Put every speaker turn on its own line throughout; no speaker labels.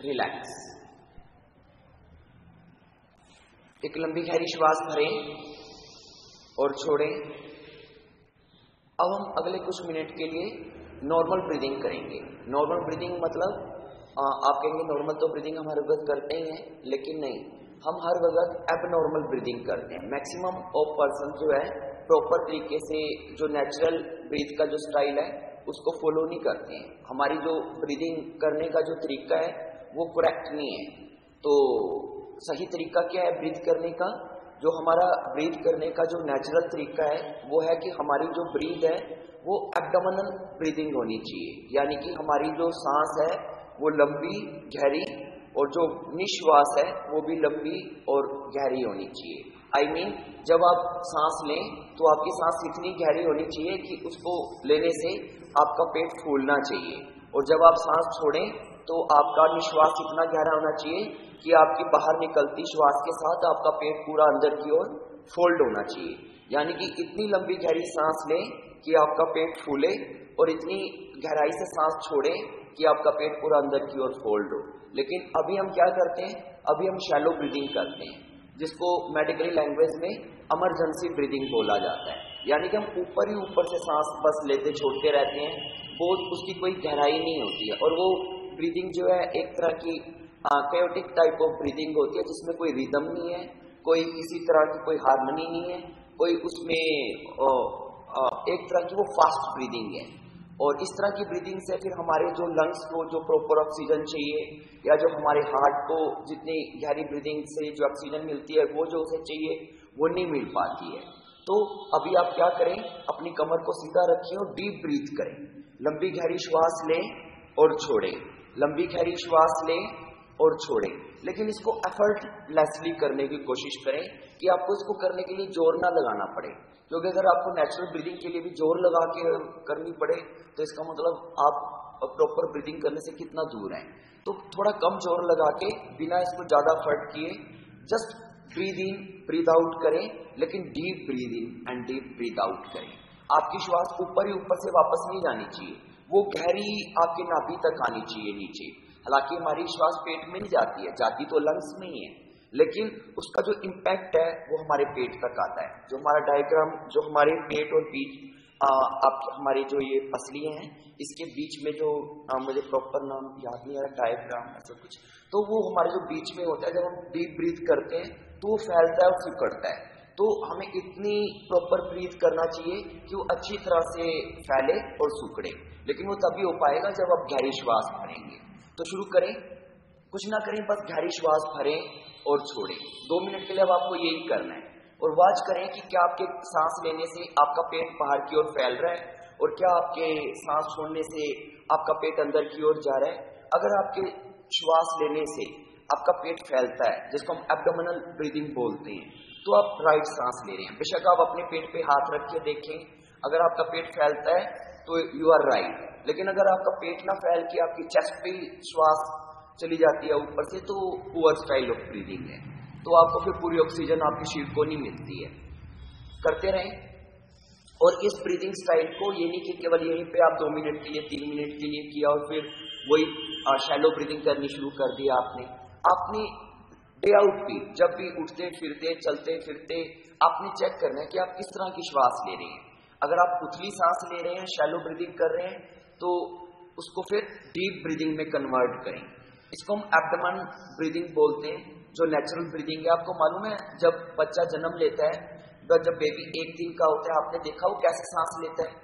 Relax एक लंबी गहरी श्वास भरें और छोड़ें। अब हम अगले कुछ मिनट के लिए नॉर्मल ब्रीदिंग करेंगे। नॉर्मल ब्रीदिंग मतलब आ, आप कहेंगे नॉर्मल तो ब्रीदिंग हम हर वक्त करते ही हैं लेकिन नहीं। हम हर वक्त एब नॉर्मल ब्रीदिंग करते हैं। मैक्सिमम ऑफ़ पर्सन जो है प्रॉपर तरीके से जो नेचुरल ब्रीथ का जो स्टाइल है उसको फॉलो नहीं करते हैं। हमारी जो ब्रीदिंग करने का जो तरीका है वो करेक्ट नहीं है। तो सही तरीका क्या है ब्रीथ करने का? जो हमारा ब्रीथ करने का जो नेचुरल तरीका है वो है कि हमारी जो ब्रीथ है वो एबडोमिनल ब्रीदिंग होनी चाहिए। यानी कि हमारी जो सांस है वो लंबी गहरी और जो निश्वास है वो भी लंबी और गहरी होनी चाहिए। आई I मीन mean, जब आप सांस लें तो आपकी सांस इतनी गहरी होनी चाहिए कि उसको लेने से आपका पेट फूलना चाहिए। और जब आप सांस छोड़ें तो आपका निश्वास इतना गहरा होना चाहिए कि आपकी बाहर निकलती श्वास के साथ आपका पेट पूरा अंदर की ओर फोल्ड होना चाहिए। यानी कि इतनी लंबी गहरी सांस लें कि आपका पेट फूले और इतनी गहराई से सांस छोड़े कि आपका पेट पूरा अंदर की ओर फोल्ड हो। लेकिन अभी हम क्या करते हैं? अभी हम शैलो ब्रीदिंग करते हैं, जिसको मेडिकल लैंग्वेज में इमरजेंसी ब्रीदिंग बोला जाता है। यानी कि हम ऊपर ही ऊपर से सांस बस लेते, छोड़ते रहते हैं, बहुत उसकी कोई गहराई नहीं होती है और वो ब्रीदिंग जो है एक तरह की केयोटिक टाइप ऑफ़ ब्रीदिंग होती है जिसमें कोई रिदम नहीं है कोई किसी तरह की कोई हारमोनी नहीं है कोई उसमें ओ, ओ, एक तरह की वो फास्ट ब्रीदिंग है। और इस तरह की ब्रीदिंग से फिर हमारे जो लंग्स को जो प्रॉपर ऑक्सीजन चाहिए या जो हमारे हार्ट को जितनी गहरी ब्रीदिंग से जो ऑक्सीजन मिलती है वो जो उसे चाहिए वो नहीं मिल पाती है। तो अभी आप क्या करें अपनी कमर को सीधा रखिए और डीप ब्रीथ करें। लंबी गहरी श्वास लें और छोड़ें। लंबी खैरी श्वास लें और छोड़ें। लेकिन इसको एफर्टलेसली करने की कोशिश करें कि आपको इसको करने के लिए ज़ोर ना लगाना पड़े। क्योंकि अगर आपको नेचुरल ब्रीदिंग के लिए भी ज़ोर लगा के करनी पड़े तो इसका मतलब आप प्रॉपर ब्रीदिंग करने से कितना दूर हैं। तो थोड़ा कम ज़ोर लगा के बिना इसको ज़्यादा फर्ट किए just breathe in breathe out करें, लेकिन deep breathe in and deep breathe out करें। आपकी श्वास ऊपर ही ऊपर से वापस नहीं जानी चाहिए। वो गहरी आपके नाभि तक आनी चाहिए नीचे। हालाँकि हमारी श्वास पेट में नहीं जाती है जाती तो लंग्स में ही है। लेकिन उसका जो इम्पैक्ट है वो हमारे पेट तक आता है। जो हमारा डायग्राम जो हमारे पेट और बीच आप हमारे जो ये पसलियाँ हैं इसके बीच में जो आ, मुझे प्रॉपर नाम याद नहीं आ रहा डायग्राम ऐसा कुछ। तो वो हमारे जो बीच में होता है जब हम डीप ब्रीथ करते हैं तो वो फैलता है और सिकड़ता है। तो हमें इतनी प्रॉपर ब्रीथ करना चाहिए कि वो अच्छी तरह से फैले और सुखड़े। लेकिन वो तभी हो पाएगा जब आप गहरी श्वास भरेंगे। तो शुरू करें। कुछ ना करें, बस गहरी श्वास भरें और छोड़ें। दो मिनट के लिए अब आपको यही करना है। और वाच करें कि क्या आपके सांस लेने से आपका पेट बाहर की ओर फैल रहा है और क्या आपके सांस छोड़ने से आपका पेट अंदर की ओर जा रहा है। अगर आपके श्वास लेने से आपका पेट फैलता है, जिसको हम एब्डोमिनल ब्रीदिंग बोलते हैं तो आप राइट सांस ले रहे हैं। बेशक आप अपने पेट पे हाथ रख के देखें, अगर आपका पेट फैलता है तो यू आर राइट लेकिन अगर आपका पेट ना फैल के आपकी चेस्ट पे श्वास चली जाती है ऊपर से तो पुअर स्टाइल ऑफ़ ब्रीदिंग है। तो आपको फिर पूरी ऑक्सीजन आपकी शीट को नहीं मिलती है। करते रहें। और इस ब्रीदिंग स्टाइल को ये नहीं कि केवल यहीं पे आप दो मिनट के लिए, तीन मिनट के लिए किया और फिर वही शैलो ब्रीदिंग करनी शुरू कर दिया आपने। आपने डे आउट भी, जब भी उठते, फिरते, चलते, फिरते, आपने चेक करना है कि आप किस तरह की श्वास ले रहे हैं। अगर आप उथली सांस ले रहे हैं शैलो ब्रीदिंग कर रहे हैं तो उसको फिर डीप ब्रीदिंग में कन्वर्ट करें। इसको हम एब्डमन ब्रीदिंग बोलते हैं, जो नेचुरल ब्रीदिंग है। आपको मालूम है, जब बच्चा जन्म लेता है, जब बेबी एक दिन का होता है, आपने देखा वो कैसे सांस लेता है?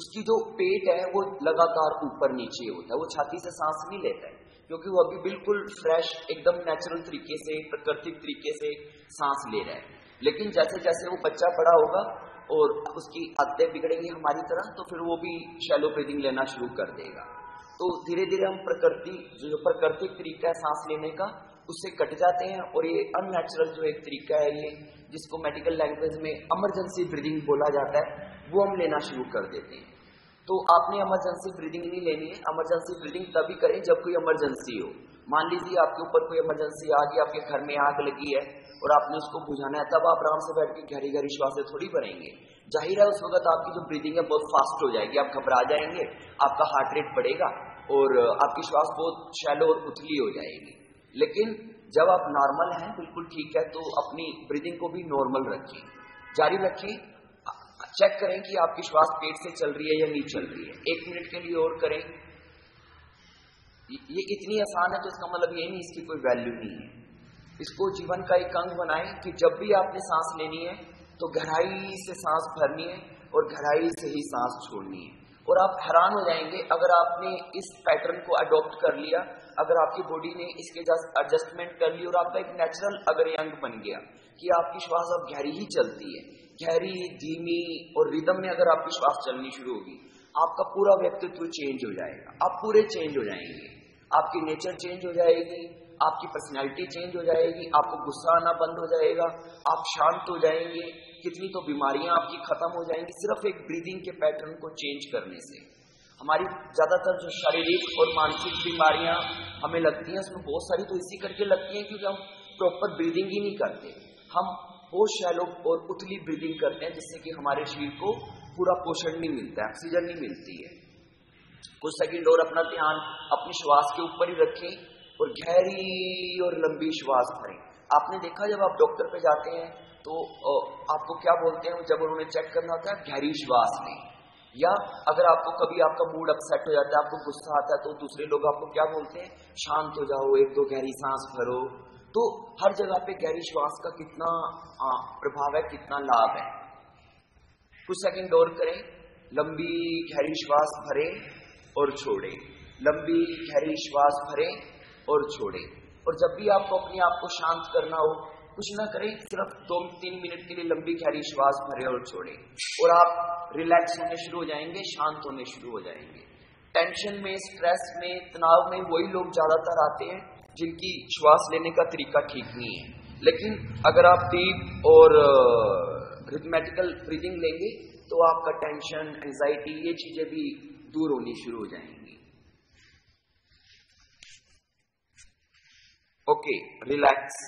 उसकी जो पेट है, वो लगातार ऊपर नीचे होता है। वो छाती से सांस नहीं लेता है, क्योंकि वो अभी बिल्कुल फ्रेश एकदम नेचुरल तरीके से, प्राकृतिक तरीके से सांस ले रहा है। लेकिन जैसे जैसे वो बच्चा बड़ा होगा और उसकी आदतें बिगड़ेंगी हमारी तरह तो फिर वो भी शैलो ब्रीदिंग लेना शुरू कर देगा। तो धीरे धीरे हम प्रकृति, जो प्राकृतिक तरीका है सांस लेने का, उससे कट जाते हैं और ये अननेचुरल जो एक तरीका है, ये जिसको मेडिकल लैंग्वेज में इमरजेंसी ब्रीदिंग बोला जाता है, वो हम लेना शुरू कर देते हैं। तो आपने इमरजेंसी ब्रीदिंग नहीं लेनी है। इमरजेंसी ब्रीदिंग तभी करें जब कोई इमरजेंसी हो। मान लीजिए आपके ऊपर कोई इमरजेंसी आ गई, आपके घर में आग लगी है और आपने उसको बुझाना है, तब आप आराम से बैठ के गहरी गहरी श्वास थोड़ी भरेंगे। ज़ाहिर है उस वक्त आपकी जो ब्रीदिंग है बहुत फास्ट हो जाएगी, आप घबरा जाएँगे, आपका हार्ट रेट बढ़ेगा और आपकी श्वास बहुत शैलो और उथली हो जाएगी। लेकिन जब आप नॉर्मल हैं, बिल्कुल ठीक है तो अपनी ब्रीदिंग को भी नॉर्मल रखिए। जारी रखिए। चेक करें कि आपकी श्वास पेट से चल रही है या नहीं चल रही है। एक मिनट के लिए और करें। ये इतनी आसान है तो इसका मतलब ये नहीं, इसकी कोई वैल्यू नहीं है। इसको जीवन का एक अंग बनाएँ कि जब भी आपने सांस लेनी है तो गहराई से सांस भरनी है और गहराई से ही सांस छोड़नी है। और आप हैरान हो जाएँगे, अगर आपने इस पैटर्न को अडॉप्ट कर लिया, अगर आपकी बॉडी ने इसके एडजस्टमेंट कर ली और आपका एक नेचुरल अगर अंग बन गया कि आपकी श्वास अब गहरी ही चलती है। गहरी, धीमी और रिदम में अगर आपकी श्वास चलनी शुरू होगी, आपका पूरा व्यक्तित्व चेंज हो जाएगा। आप पूरे चेंज हो जाएँगे। आपकी नेचर चेंज हो जाएगी, आपकी पर्सनैलिटी चेंज हो जाएगी, आपको गुस्सा आना बंद हो जाएगा, आप शांत हो जाएँगे, कितनी तो बीमारियाँ आपकी खत्म हो जाएँगी, सिर्फ़ एक ब्रीदिंग के पैटर्न को चेंज करने से। हमारी ज़्यादातर जो शारीरिक और मानसिक बीमारियाँ हमें लगती हैं, उसमें बहुत सारी तो इसी करके लगती हैं, क्योंकि हम प्रॉपर ब्रीदिंग ही नहीं करते। हम बहुत शैलो और उतली ब्रीदिंग करते हैं, जिससे कि हमारे शरीर को पूरा पोषण नहीं मिलता है ऑक्सीजन नहीं मिलती है। कुछ सेकंड और अपना ध्यान अपनी श्वास के ऊपर ही रखें और गहरी और लंबी श्वास भरें। आपने देखा जब आप डॉक्टर पे जाते हैं तो आपको क्या बोलते हैं, जब उन्होंने चेक करना होता है, गहरी श्वास लें। या अगर आपको कभी आपका मूड अपसेट हो जाता है, आपको गुस्सा आता है तो दूसरे लोग आपको क्या बोलते हैं, शांत हो जाओ, एक दो गहरी सांस भरो। तो हर जगह पे गहरी श्वास का कितना प्रभाव है, कितना लाभ है। कुछ सेकंड और करें। लंबी गहरी श्वास भरे और छोड़े। लंबी गहरी श्वास भरे और छोड़े। और जब भी आपको अपने आप को शांत करना हो, कुछ ना करें, सिर्फ़ दो तीन मिनट के लिए लंबी गहरी श्वास भरे और छोड़े। और आप रिलैक्स होने शुरू हो जाएँगे, शांत होने शुरू हो जाएँगे। टेंशन में स्ट्रेस में, तनाव में वही लोग ज़्यादातर आते हैं जिनकी श्वास लेने का तरीका ठीक नहीं है लेकिन अगर आप डीप और रिथमेटिकल ब्रीदिंग लेंगे तो आपका टेंशन एंजाइटी ये चीज़ें भी दूर होनी शुरू हो जाएँगी ओके relax.